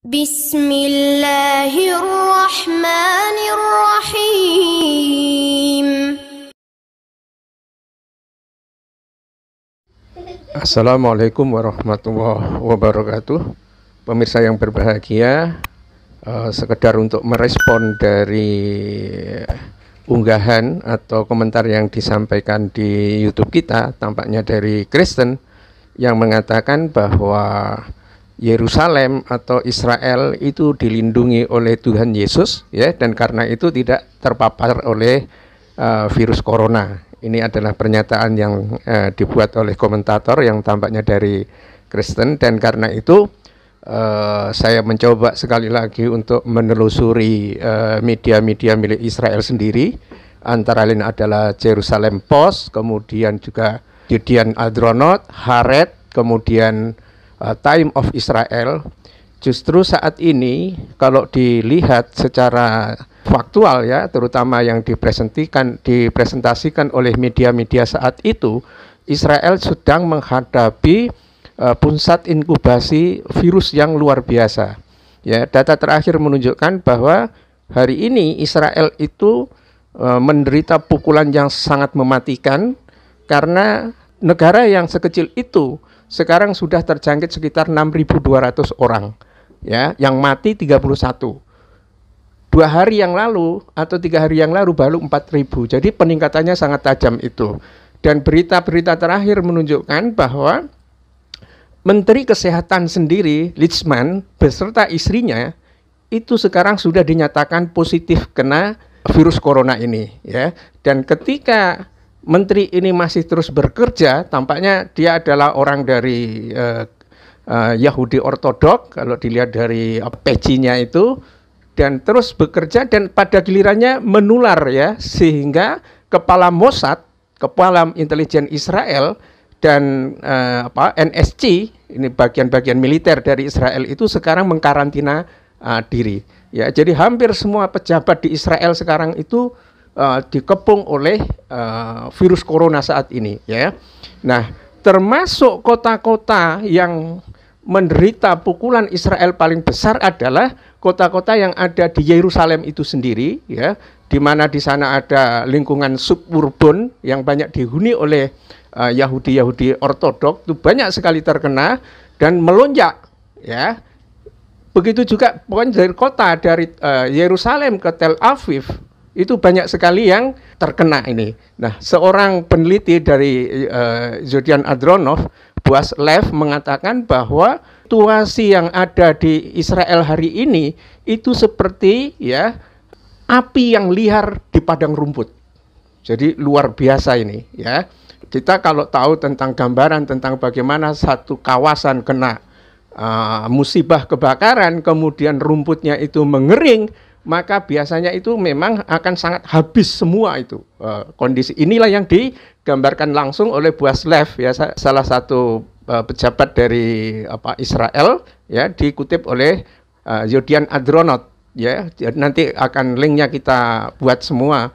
Bismillahirrahmanirrahim. Assalamualaikum warahmatullahi wabarakatuh. Pemirsa yang berbahagia, uh, sekedar untuk merespon dari unggahan atau komentar yang disampaikan di YouTube kita, tampaknya dari Kristen yang mengatakan bahwa Yerusalem atau Israel itu dilindungi oleh Tuhan Yesus ya dan karena itu tidak terpapar oleh uh, virus corona. Ini adalah pernyataan yang uh, dibuat oleh komentator yang tampaknya dari Kristen dan karena itu uh, saya mencoba sekali lagi untuk menelusuri media-media uh, milik Israel sendiri antara lain adalah Jerusalem Post, kemudian juga Judian Adronot, Haret, kemudian uh, Time of Israel, justru saat ini kalau dilihat secara faktual ya, terutama yang dipresentasikan dipresentasikan oleh media-media saat itu, Israel sedang menghadapi uh, pusat inkubasi virus yang luar biasa. Ya, data terakhir menunjukkan bahwa hari ini Israel itu uh, menderita pukulan yang sangat mematikan karena negara yang sekecil itu sekarang sudah terjangkit sekitar 6.200 orang ya yang mati 31 dua hari yang lalu atau tiga hari yang lalu baru 4.000 jadi peningkatannya sangat tajam itu. Dan berita-berita terakhir menunjukkan bahwa Menteri Kesehatan sendiri Litzman beserta istrinya itu sekarang sudah dinyatakan positif kena virus corona ini ya. Dan ketika menteri ini masih terus bekerja, tampaknya dia adalah orang dari uh, uh, Yahudi Ortodok kalau dilihat dari uh, pecinya itu dan terus bekerja dan pada gilirannya menular ya sehingga kepala Mossad, kepala intelijen Israel dan uh, apa NSC ini bagian-bagian militer dari Israel itu sekarang mengkarantina uh, diri. Ya, jadi hampir semua pejabat di Israel sekarang itu uh, dikepung oleh uh, virus corona saat ini ya. Nah, termasuk kota-kota yang menderita pukulan Israel paling besar adalah kota-kota yang ada di Yerusalem itu sendiri ya, di mana di sana ada lingkungan suburban yang banyak dihuni oleh uh, Yahudi-Yahudi ortodok itu banyak sekali terkena dan melonjak ya. Begitu juga pokoknya dari kota dari uh, Yerusalem ke Tel Aviv itu banyak sekali yang terkena ini. Nah, seorang peneliti dari uh, Zodian Adronov, Buas Lev mengatakan bahwa situasi yang ada di Israel hari ini itu seperti ya api yang liar di padang rumput. Jadi luar biasa ini ya. Kita kalau tahu tentang gambaran tentang bagaimana satu kawasan kena uh, musibah kebakaran, kemudian rumputnya itu mengering, maka biasanya itu memang akan sangat habis semua itu uh, kondisi. Inilah yang digambarkan langsung oleh Buaslev ya salah satu uh, pejabat dari apa Israel ya dikutip oleh uh, Yodian Adronot ya. Nanti akan linknya kita buat semua.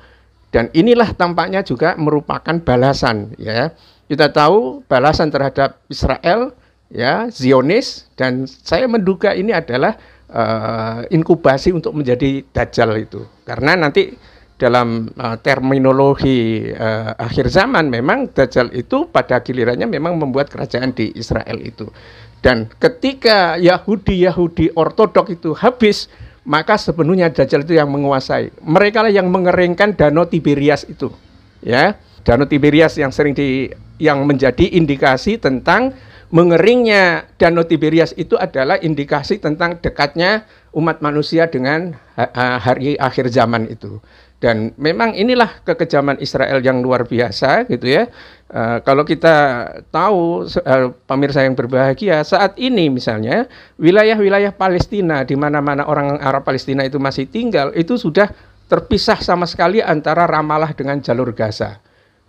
Dan inilah tampaknya juga merupakan balasan ya. Kita tahu balasan terhadap Israel ya Zionis dan saya menduga ini adalah uh, inkubasi untuk menjadi dajjal itu. Karena nanti dalam uh, terminologi uh, akhir zaman memang dajjal itu pada gilirannya memang membuat kerajaan di Israel itu. Dan ketika Yahudi-Yahudi ortodok itu habis, maka sepenuhnya dajjal itu yang menguasai. Mereka lah yang mengeringkan danau Tiberias itu. Ya, danau Tiberias yang sering di yang menjadi indikasi tentang mengeringnya Danau Tiberias itu adalah indikasi tentang dekatnya umat manusia dengan hari akhir zaman itu. Dan memang inilah kekejaman Israel yang luar biasa gitu ya. Uh, kalau kita tahu uh, pemirsa yang berbahagia saat ini misalnya wilayah-wilayah Palestina di mana-mana orang Arab Palestina itu masih tinggal itu sudah terpisah sama sekali antara Ramallah dengan jalur Gaza.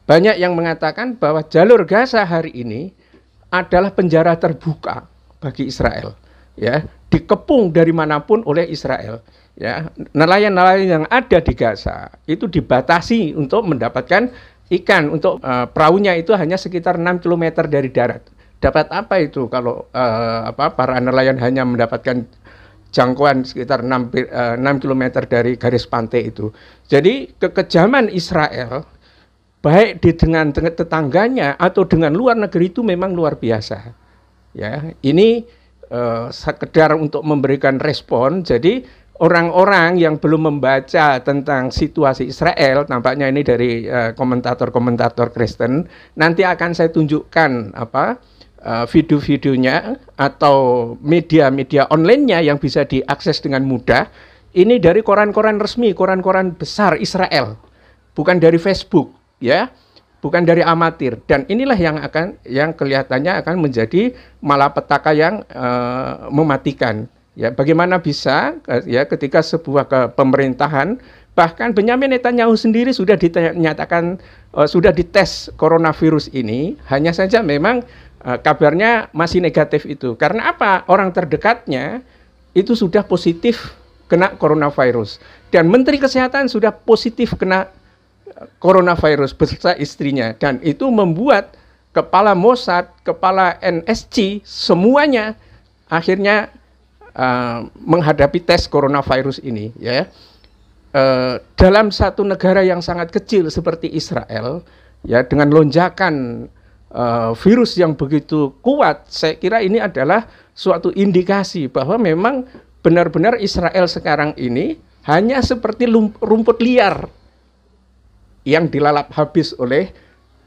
Banyak yang mengatakan bahwa jalur Gaza hari ini adalah penjara terbuka bagi Israel ya dikepung dari mana pun oleh Israel ya nelayan-nelayan yang ada di Gaza itu dibatasi untuk mendapatkan ikan untuk uh, perahunya itu hanya sekitar 6 km dari darat dapat apa itu kalau uh, apa para nelayan hanya mendapatkan jangkauan sekitar 6, 6 km dari garis pantai itu. Jadi kekejaman Israel baik di dengan tetangganya atau dengan luar negeri itu memang luar biasa. Ya, ini uh, sekedar untuk memberikan respon. Jadi orang-orang yang belum membaca tentang situasi Israel, tampaknya ini dari uh, komentator-komentator Kristen, nanti akan saya tunjukkan apa uh, video-videonya atau media-media online-nya yang bisa diakses dengan mudah. Ini dari koran-koran resmi, koran-koran besar Israel, bukan dari Facebook, ya, bukan dari amatir. Dan inilah yang akan, yang kelihatannya akan menjadi malapetaka yang uh, mematikan. Ya, bagaimana bisa ya ketika sebuah pemerintahan bahkan Benyamin Netanyahu sendiri sudah dinyatakan uh, sudah dites coronavirus ini, hanya saja memang uh, kabarnya masih negatif itu. Karena apa? Orang terdekatnya itu sudah positif kena coronavirus dan Menteri Kesehatan sudah positif kena coronavirus beserta istrinya. Dan itu membuat kepala Mossad, kepala NSC semuanya akhirnya uh, menghadapi tes coronavirus ini ya. Uh, dalam satu negara yang sangat kecil seperti Israel ya dengan lonjakan uh, virus yang begitu kuat saya kira ini adalah suatu indikasi bahwa memang benar-benar Israel sekarang ini hanya seperti rumput liar yang dilalap habis oleh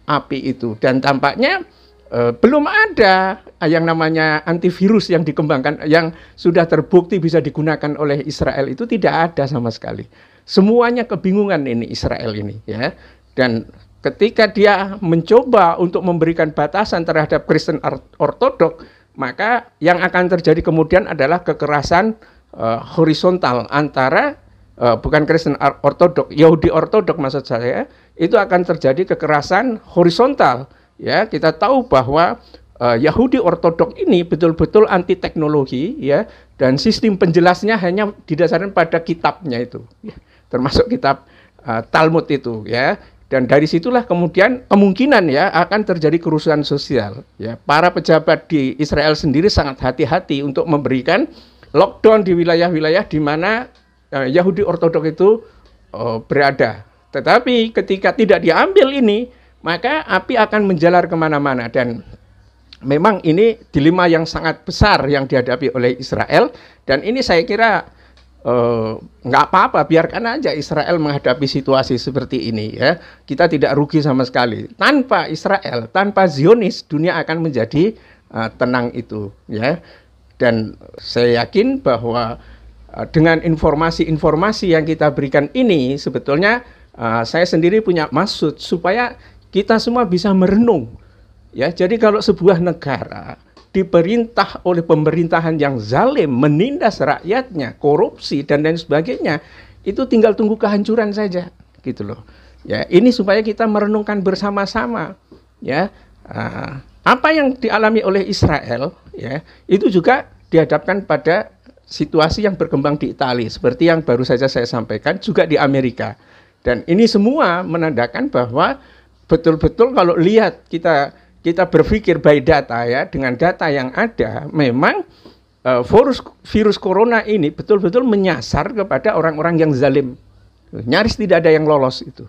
api itu dan tampaknya Uh, belum ada yang namanya antivirus yang dikembangkan yang sudah terbukti bisa digunakan oleh Israel itu tidak ada sama sekali. Semuanya kebingungan ini Israel ini ya. Dan ketika dia mencoba untuk memberikan batasan terhadap Kristen ortodok, maka yang akan terjadi kemudian adalah kekerasan uh, horizontal antara uh, bukan Kristen ortodok, Yahudi ortodok maksud saya, itu akan terjadi kekerasan horizontal. Ya kita tahu bahwa uh, Yahudi ortodok ini betul-betul anti teknologi ya dan sistem penjelasnya hanya didasarkan pada kitabnya itu ya, termasuk kitab uh, Talmud itu ya. Dan dari situlah kemudian kemungkinan ya akan terjadi kerusuhan sosial ya. Para pejabat di Israel sendiri sangat hati-hati untuk memberikan lockdown di wilayah-wilayah di mana Yahudi ortodok itu uh, berada. Tetapi ketika tidak diambil ini maka api akan menjalar ke mana-mana. Dan memang ini dilema yang sangat besar yang dihadapi oleh Israel. Dan ini saya kira eh, nggak uh, apa-apa biarkan aja Israel menghadapi situasi seperti ini ya. Kita tidak rugi sama sekali. Tanpa Israel tanpa Zionis dunia akan menjadi uh, tenang itu ya. Dan saya yakin bahwa dengan informasi-informasi yang kita berikan ini sebetulnya uh, saya sendiri punya maksud supaya kita semua bisa merenung. Ya, jadi kalau sebuah negara diperintah oleh pemerintahan yang zalim, menindas rakyatnya, korupsi dan lain sebagainya, itu tinggal tunggu kehancuran saja, gitu loh. Ya, ini supaya kita merenungkan bersama-sama, ya. Uh, apa yang dialami oleh Israel, ya, itu juga dihadapkan pada situasi yang berkembang di Italia, seperti yang baru saja saya sampaikan, juga di Amerika. Dan ini semua menandakan bahwa betul-betul kalau lihat kita kita berpikir by data ya dengan data yang ada memang uh, virus virus corona ini betul-betul menyasar kepada orang-orang yang zalim nyaris tidak ada yang lolos itu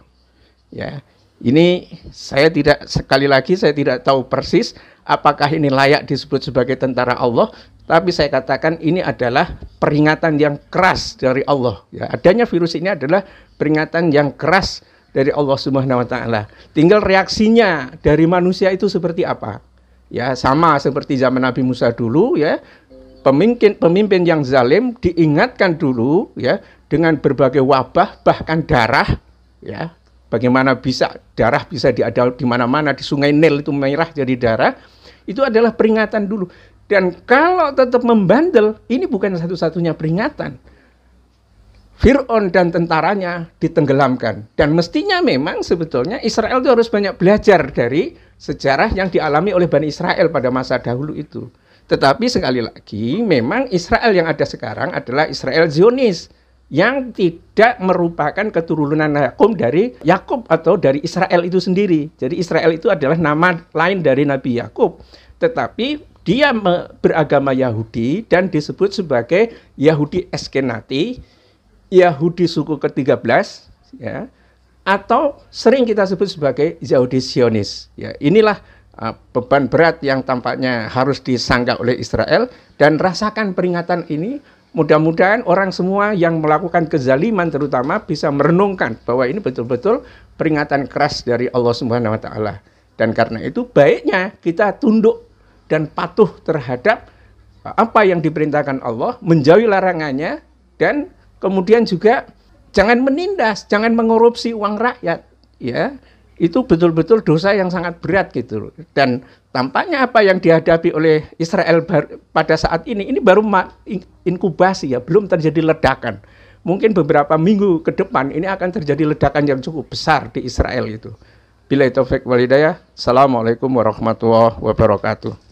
ya ini saya tidak sekali lagi saya tidak tahu persis apakah ini layak disebut sebagai tentara Allah tapi saya katakan ini adalah peringatan yang keras dari Allah ya adanya virus ini adalah peringatan yang keras dari Allah Subhanahu wa taala. Tinggal reaksinya dari manusia itu seperti apa. Ya, sama seperti zaman Nabi Musa dulu ya. Pemimpin pemimpin yang zalim diingatkan dulu ya dengan berbagai wabah bahkan darah ya. Bagaimana bisa darah bisa diada di mana-mana di Sungai Nil itu merah jadi darah. Itu adalah peringatan dulu. Dan kalau tetap membandel, ini bukan satu-satunya peringatan Fir'aun dan tentaranya ditenggelamkan. Dan mestinya memang sebetulnya Israel itu harus banyak belajar dari sejarah yang dialami oleh Bani Israel pada masa dahulu itu. Tetapi sekali lagi, memang Israel yang ada sekarang adalah Israel Zionis yang tidak merupakan keturunan Yakub dari Yakub atau dari Israel itu sendiri. Jadi Israel itu adalah nama lain dari Nabi Yakub. Tetapi dia beragama Yahudi dan disebut sebagai Yahudi Eskenati, Yahudi suku ke-13 ya atau sering kita sebut sebagai Yahudi Zionis. Ya, inilah uh, beban berat yang tampaknya harus disanggah oleh Israel dan rasakan peringatan ini mudah-mudahan orang semua yang melakukan kezaliman terutama bisa merenungkan bahwa ini betul-betul peringatan keras dari Allah Subhanahu wa taala. Dan karena itu baiknya kita tunduk dan patuh terhadap apa yang diperintahkan Allah, menjauhi larangannya dan kemudian juga jangan menindas, jangan mengorupsi uang rakyat, ya. Itu betul-betul dosa yang sangat berat gitu. Dan tampaknya apa yang dihadapi oleh Israel pada saat ini ini baru inkubasi ya, belum terjadi ledakan. Mungkin beberapa minggu ke depan ini akan terjadi ledakan yang cukup besar di Israel itu. Bila itu walidayah. Assalamualaikum warahmatullahi wabarakatuh.